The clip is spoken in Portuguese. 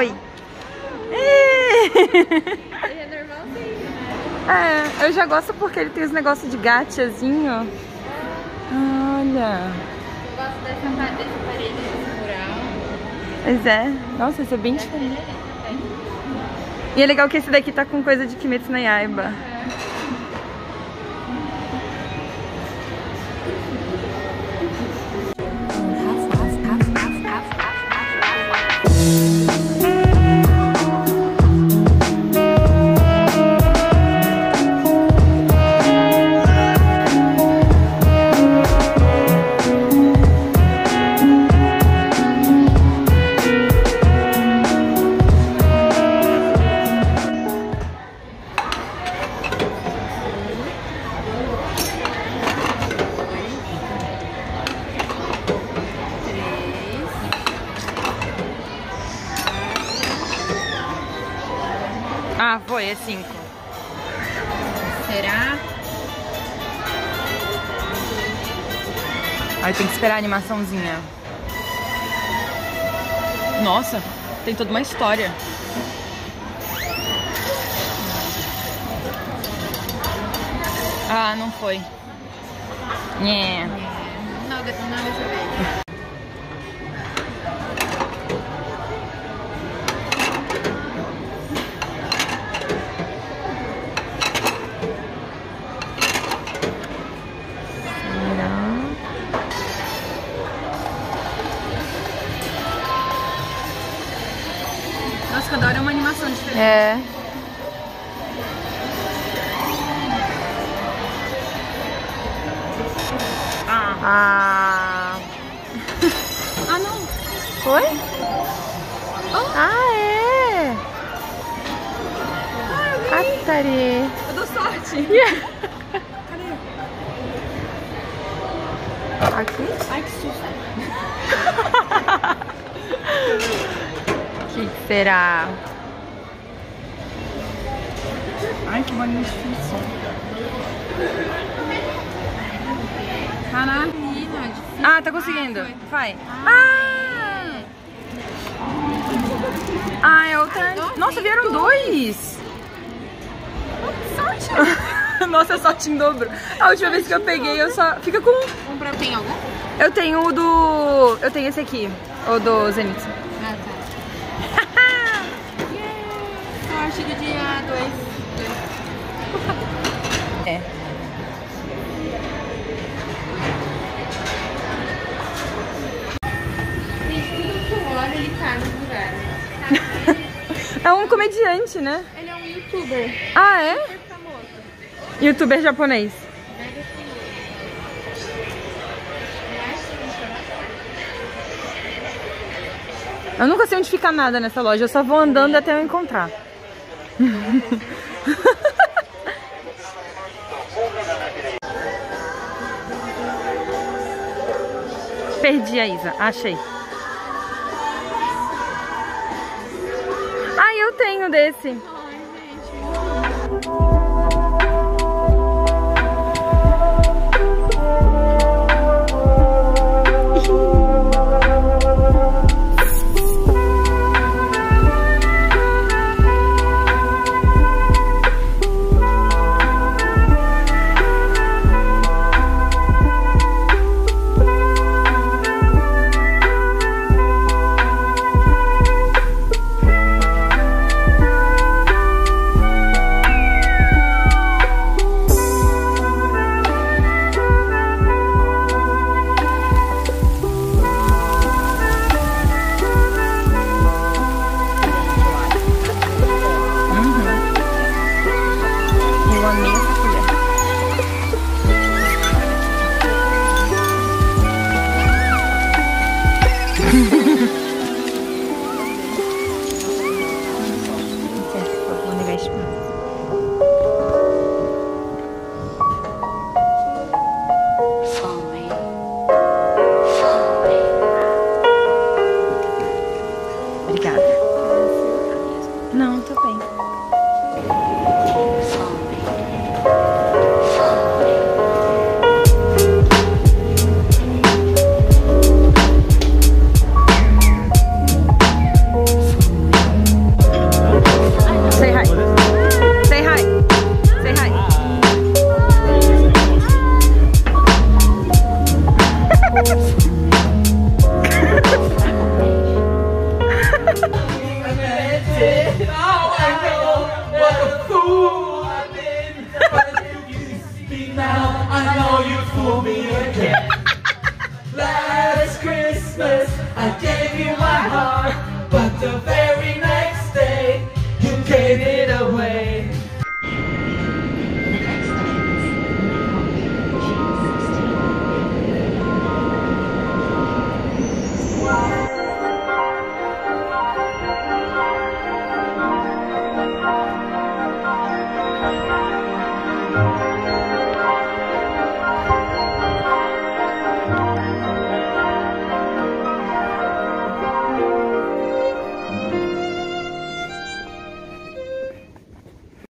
conversation. Dá oi. É, eu já gosto porque ele tem os negócios de gatiazinho. Olha. gosto dessa, desse parede, mural. Pois é. Nossa, esse é bem diferente. E é legal que esse daqui tá com coisa de Kimetsu no Yaiba. Ah, foi, é cinco. Será? Aí tem que esperar a animaçãozinha. Nossa, tem toda uma história. Ah, não foi. Yeah. Não, não dessa vez. Hora é uma animação diferente. É. Ah. Ah. ah, não. Foi? Ah, é. Atari. Eu dou sorte. Aqui? Ai, que susto. Que será? Ai, que bolinha difícil. Caraca. Menina, difícil. Ah, tá conseguindo. Vai. Ah! Ah, é outra. Nossa, vieram dois. Sorte. Nossa, sorte em dobro. A última vez que eu peguei, eu só. Fica com. um. Um pra tem algum? Eu tenho o do. Eu tenho esse aqui. O do Zenitsu. Ah, tá. Do dia 2. É. Tá. É um comediante, né? Ele é um youtuber. Ah, é? Super famoso. Youtuber japonês. Famoso. Eu nunca sei onde fica nada nessa loja, eu só vou andando até eu encontrar. Perdi a Isa, achei. Ah, eu tenho desse. I know you fooled me again. Last Christmas, I gave you my heart, but the